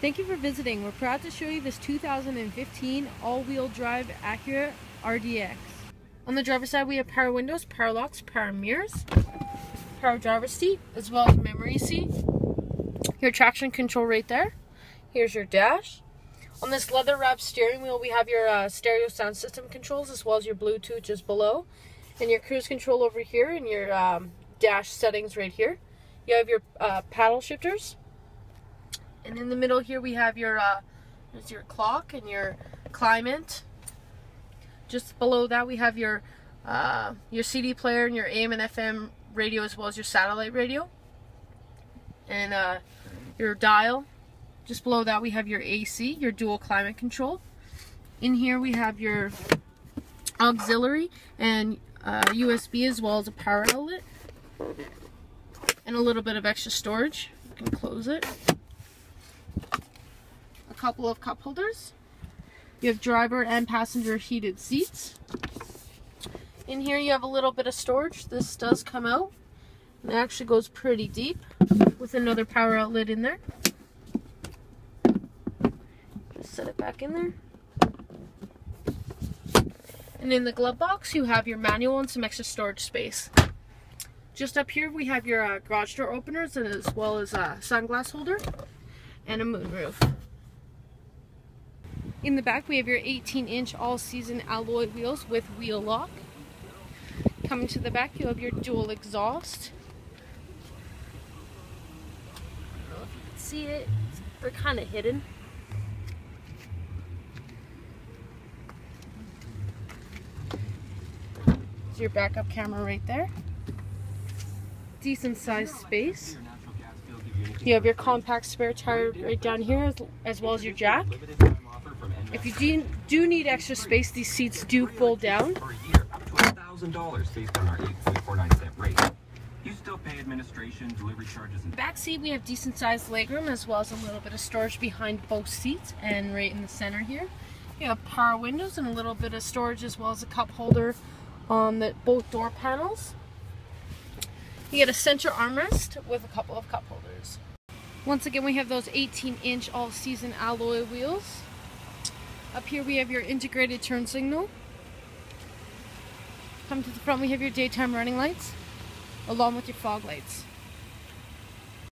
Thank you for visiting. We're proud to show you this 2015 all-wheel drive Acura RDX. On the driver's side, we have power windows, power locks, power mirrors, power driver's seat, as well as memory seat. Your traction control right there. Here's your dash. On this leather wrapped steering wheel, we have your uh, stereo sound system controls as well as your Bluetooth just below. And your cruise control over here and your um, dash settings right here. You have your uh, paddle shifters. And in the middle here we have your uh, there's your clock and your climate. Just below that we have your uh, your CD player and your AM and FM radio as well as your satellite radio. And uh, your dial just below that we have your AC, your dual climate control. In here we have your auxiliary and uh, USB as well as a power outlet. And a little bit of extra storage. You can close it. Couple of cup holders. You have driver and passenger heated seats. In here you have a little bit of storage. This does come out. It actually goes pretty deep with another power outlet in there set it back in there. And in the glove box, you have your manual and some extra storage space. Just up here, we have your uh, garage door openers as well as a sunglass holder and a moonroof. In the back, we have your 18-inch all-season alloy wheels with wheel lock. Coming to the back, you have your dual exhaust. I don't know if you can see it. They're kind of hidden. your backup camera right there. Decent sized space. You have your compact spare tire right down here as well as your jack. If you do, do need extra space, these seats do fold down. $1,000 based on our 8.49 cent rate. You still pay administration, delivery charges, and back seat we have decent sized legroom as well as a little bit of storage behind both seats and right in the center here. You have power windows and a little bit of storage as well as a cup holder on the both door panels. You get a center armrest with a couple of cup holders. Once again, we have those 18 inch all season alloy wheels. Up here we have your integrated turn signal. Come to the front, we have your daytime running lights along with your fog lights.